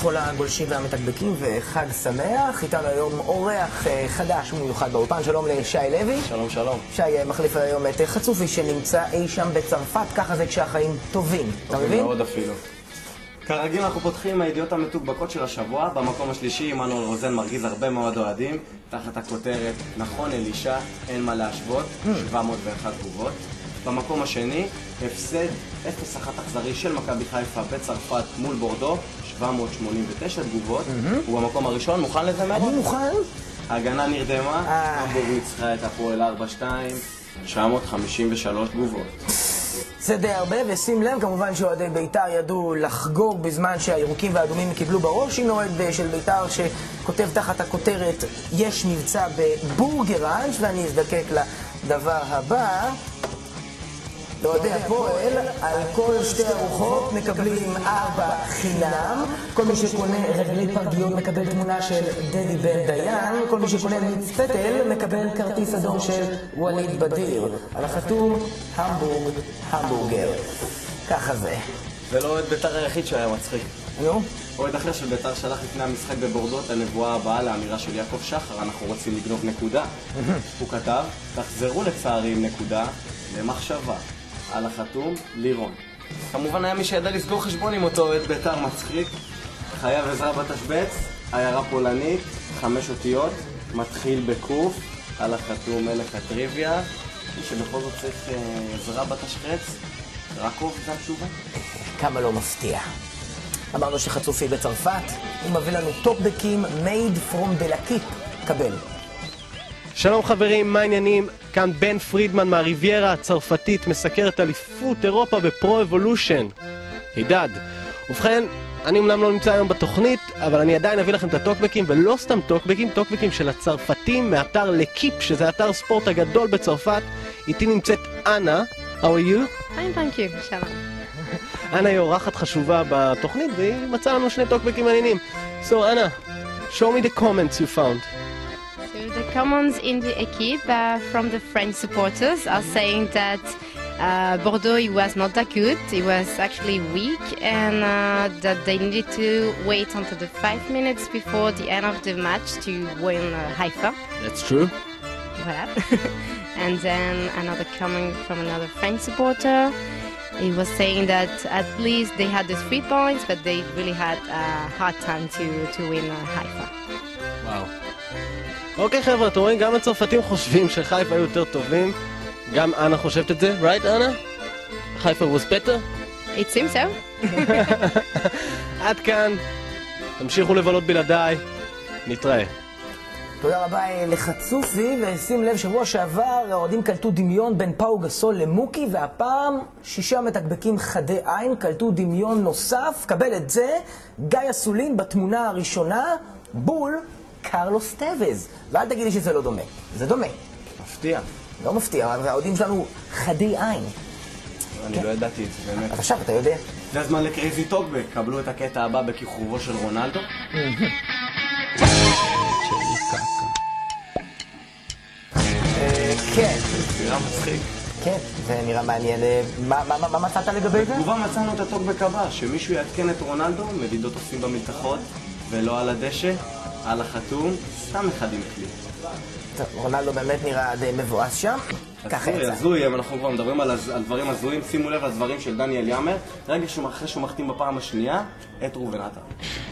לכל הגולשים והמתקבקים וחג שמח. איתנו היום אורח אה, חדש ומיוחד באולפן. שלום לשי לוי. שלום, שלום. שי אה, מחליף היום את חצופי שנמצא אי שם בצרפת, ככה זה כשהחיים טובים. אתה טובים מבין? מאוד אפילו. כרגיל אנחנו פותחים עם הידיעות המתוקבקות של השבוע. במקום השלישי עמנואל רוזן מרגיז הרבה מאוד אוהדים. תחת הכותרת, נכון אלישע, אין מה להשוות, 701 תגובות. במקום השני, הפסד 0-1 אכזרי של מכבי חיפה בצרפת מול בורדו, 789 תגובות. ובמקום הראשון, מוכן לזה מאוד? אני מוכן. ההגנה נרדמה, אה. המבורג ניצחה את הפועל 4-2, 953 תגובות. זה די הרבה, ושים לב כמובן שאוהדי בית"ר ידעו לחגוג בזמן שהירוקים והאדומים קיבלו בראש. הנה אוהד של בית"ר שכותב תחת הכותרת יש מבצע בבורגראנץ' ואני אזדקק לדבר הבא. לאוהדי הפועל, על כל שתי ארוחות מקבלים ארבע חינם. כל מי שקונה רגלי פרגיות מקבל תמונה של דדי בן דיין. כל מי שקונה מיץ פטל מקבל כרטיס אדום של ווליד בדיר. על החתום, המבורג, המבורגר. ככה זה. זה לא אוהד בית"ר היחיד שהיה מצחיק. נו, אוהד אחר של בית"ר שלח לפני המשחק בבורדו את הנבואה הבאה לאמירה של יעקב שחר, אנחנו רוצים לגנוב נקודה. הוא כתב, תחזרו לצערי עם נקודה, למחשבה. על החתום, לירון. כמובן היה מי שידע לסגור חשבון עם אותו אוהד בית"ר מצחיק. חייב עזרה בתשבץ, עיירה פולנית, חמש אותיות, מתחיל בקוף, על החתום מלך הטריוויה. מי שבכל זאת צריך אה, עזרה בתשחץ, רקוב זה התשובה. כמה לא מפתיע. אמרנו שחצופי בצרפת, הוא מביא לנו טופבקים made from the lakip. קבל. שלום חברים, מה העניינים? כאן בן פרידמן מהריביירה הצרפתית, מסקר את אליפות אירופה בפרו-אבולושן. הידד. ובכן, אני אמנם לא נמצא היום בתוכנית, אבל אני עדיין אביא לכם את הטוקבקים, ולא סתם טוקבקים, טוקבקים של הצרפתים מאתר לקיפ, שזה אתר ספורט הגדול בצרפת. איתי נמצאת אנה, how are you? פיין, thank you, שלום. אנה היא אורחת חשובה בתוכנית, והיא מצאה לנו שני טוקבקים מעניינים. So, אנה, show me the comments you found. comments in the equipe uh, from the French supporters are saying that uh, Bordeaux it was not that good, it was actually weak, and uh, that they needed to wait until the five minutes before the end of the match to win uh, Haifa. That's true. Voilà. and then another comment from another French supporter. He was saying that at least they had the three points, but they really had a hard time to, to win uh, Haifa. Wow. אוקיי חבר'ה, אתם רואים? גם הצרפתים חושבים שחיפה היו יותר טובים. גם אנה חושבת את זה, right אנה? חיפה was better? It seems so. עד כאן. תמשיכו לבלות בלעדיי. נתראה. תודה רבה אה, לחצופי, ושים לב, שבוע שעבר האוהדים קלטו דמיון בין פאו גסול למוקי, והפעם שישה מתקבקים חדי עין קלטו דמיון נוסף, קבל את זה, גיא אסולין בתמונה הראשונה, בול קרלוס טווז. ואל תגיד לי שזה לא דומה, זה דומה. מפתיע. לא מפתיע, והאוהדים שלנו חדי עין. אני לא ידעתי את זה באמת. אז עכשיו אתה יודע. זה הזמן ל crazy טוקבק, קבלו את הקטע הבא בכיכובו של רונלדו. כן, נראה מצחיק. כן, זה נראה מעניין. מה מצאת לגבי זה? בתגובה מצאנו את הטוקבק הבא, שמישהו יעדכן את רונלדו, מדידות עושים במלתחות, ולא על הדשא, על החתום, סתם אחד עם כלי. טוב, רונלדו באמת נראה די מבואס שם. ככה הזוי, יצא. הזוי, אם אנחנו כבר מדברים על, הז- על דברים הזויים, שימו לב לדברים של דניאל יאמר, רגע שהוא- אחרי שהוא מחתים בפעם השנייה, את ראובן עטר.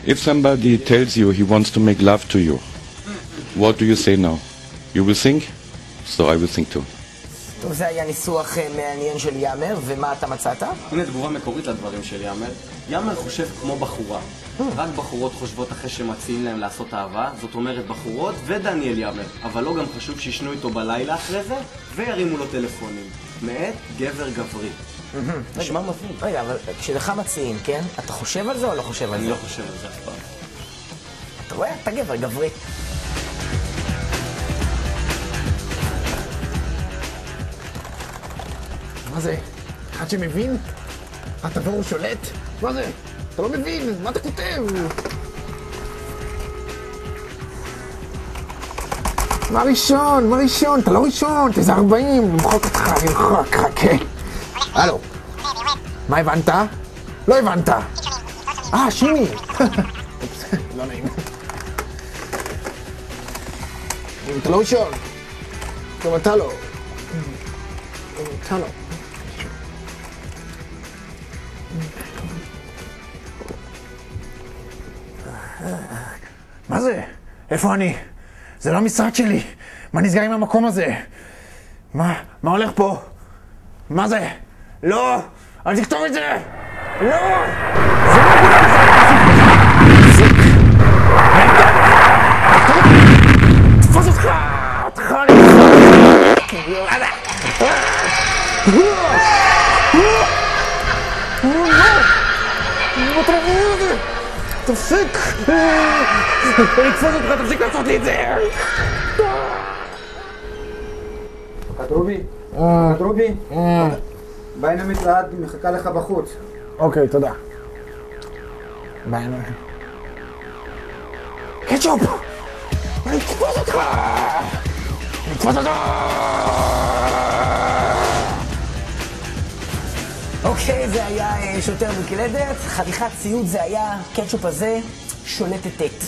If somebody tells you he wants to make love to you, what do you say now? You will think? So I will think too. טוב, זה היה ניסוח אה, מעניין של יאמר, ומה אתה מצאת? הנה תגובה מקורית לדברים של יאמר. יאמר חושב כמו בחורה. רק בחורות חושבות אחרי שמציעים להם לעשות אהבה, זאת אומרת בחורות ודניאל יאמר. אבל לא גם חשוב שישנו איתו בלילה אחרי זה, וירימו לו טלפונים. מאת גבר גברי. נשמע מבין. רגע, אבל כשלך מציעים, כן? אתה חושב על זה או לא חושב על אני זה? לא חושב על זה אף פעם. אתה רואה? אתה גבר גברי. מה זה? אחד שמבין? התבור הוא שולט? מה זה? אתה לא מבין, מה אתה כותב? מה ראשון? מה ראשון? אתה לא ראשון, אתה איזה 40, למחוק אותך, למחוק, חכה. הלו, מה הבנת? לא הבנת. אה, שימי. לא נעים. אתה לא ראשון. טוב, אתה לא. גם אתה לא. מה זה? איפה אני? זה לא המשרד שלי. מה נסגר עם המקום הזה? מה? מה הולך פה? מה זה? לא! אל תכתוב את זה! לא! זה לא תפסיק! תפוס אותך! אותך אני... תפסיק! אני אתפוס אותך, תפסיק לעשות לי את זה! רובי, רובי, בא הנה משרד, מחכה לך בחוץ. אוקיי, תודה. נו. קטשופ! אני אתפוס אותך! אני אתפוס אותך! אוקיי, זה היה אה, שוטר מקלדת, חתיכת ציוד זה היה, קטשופ הזה, שולטת טט.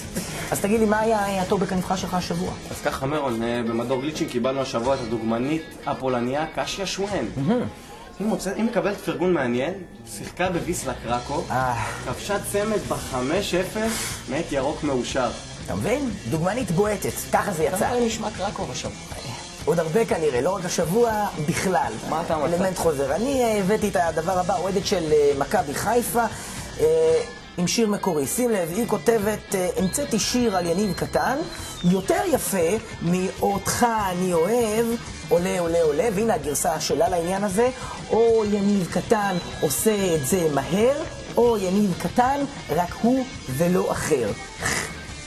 אז תגיד לי, מה היה אה, הטובק הנבחר שלך השבוע? אז ככה מרון, אה, במדור גליצ'ין קיבלנו השבוע את הדוגמנית הפולניה קשיה שואן. היא מוצאת- היא מקבלת פרגון מעניין, שיחקה בוויסלה קרקו. כבשה צמד ב-5-0 מאת ירוק מאושר. אתה מבין? דוגמנית בועטת, ככה זה יצא. כמה נשמע קרקוב השבוע? עוד הרבה כנראה, לא רק השבוע, בכלל. מה אתה מצאת? אלמנט חוזר. אני אה, הבאתי את הדבר הבא, אוהדת של אה, מכבי חיפה, אה, עם שיר מקורי. שים לב, היא כותבת, המצאתי שיר על יניב קטן, יותר יפה מ"אותך אני אוהב", עולה עולה עולה, והנה הגרסה שלה לעניין הזה, או יניב קטן עושה את זה מהר, או יניב קטן, רק הוא ולא אחר.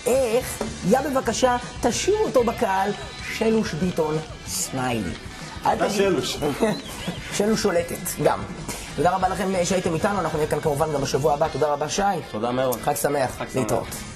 איך? יא בבקשה, תשאירו אותו בקהל, שלוש ביטון סמיילי. אתה שלוש. שלוש שולטת, גם. תודה רבה לכם שהייתם איתנו, אנחנו נהיה כאן כמובן גם בשבוע הבא. תודה רבה, שי. תודה מרון. חג שמח. חג שמח. להתראות.